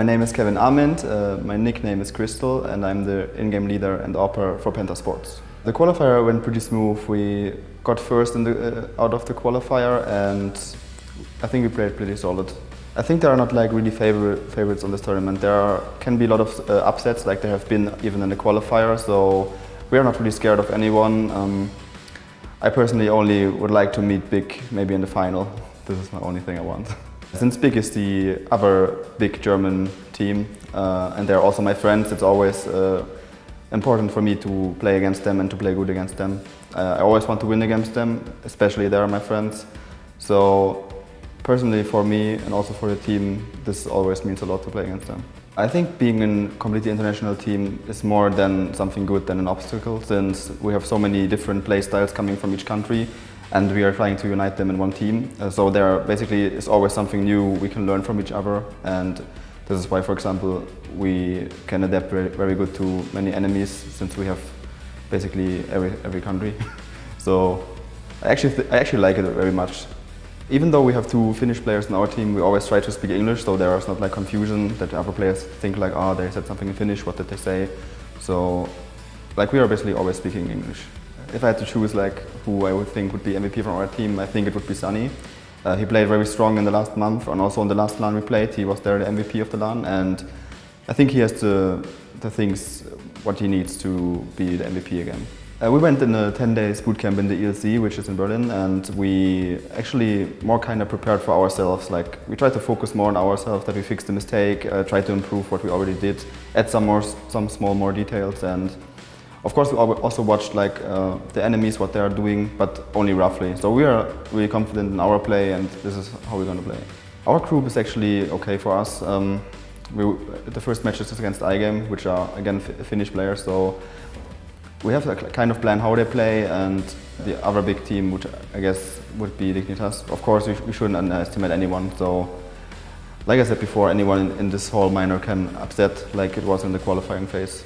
My name is Kevin Amend, uh, my nickname is Krystal and I'm the in-game leader and AWPer for Penta Sports. The qualifier went pretty smooth. We got first the, uh, out of the qualifier and I think we played pretty solid. I think there are not like really favorite, favorites on this tournament. There are, can be a lot of uh, upsets like there have been even in the qualifier so we are not really scared of anyone. Um, I personally only would like to meet Big maybe in the final. This is my only thing I want. Since Big is the other big German team uh, and they're also my friends, it's always uh, important for me to play against them and to play good against them. Uh, I always want to win against them, especially they're my friends. So personally for me and also for the team, this always means a lot to play against them. I think being in a completely international team is more than something good than an obstacle since we have so many different play styles coming from each country and we are trying to unite them in one team. Uh, so there basically is always something new we can learn from each other and this is why, for example, we can adapt very, very good to many enemies since we have basically every, every country. so I actually, I actually like it very much. Even though we have two Finnish players in our team, we always try to speak English, so there is not like confusion that other players think like, oh, they said something in Finnish, what did they say? So, like we are basically always speaking English. If I had to choose like who I would think would be MVP from our team, I think it would be Sunny. Uh, he played very strong in the last month and also in the last LAN we played, he was there the MVP of the LAN and I think he has the, the things what he needs to be the MVP again. Uh, we went in a 10 days boot camp in the ELC, which is in Berlin, and we actually more kind of prepared for ourselves. Like we tried to focus more on ourselves, that we fixed the mistake, uh, tried to improve what we already did, add some more, some small more details, and of course, we also watched like uh, the enemies, what they are doing, but only roughly. So we are really confident in our play, and this is how we're going to play. Our group is actually okay for us. Um, we, the first match is against iGame, which are again Finnish players. So we have a kind of plan how they play, and the other big team, which I guess would be Dignitas. Of course, we, we shouldn't underestimate anyone. So, like I said before, anyone in this whole minor can upset, like it was in the qualifying phase.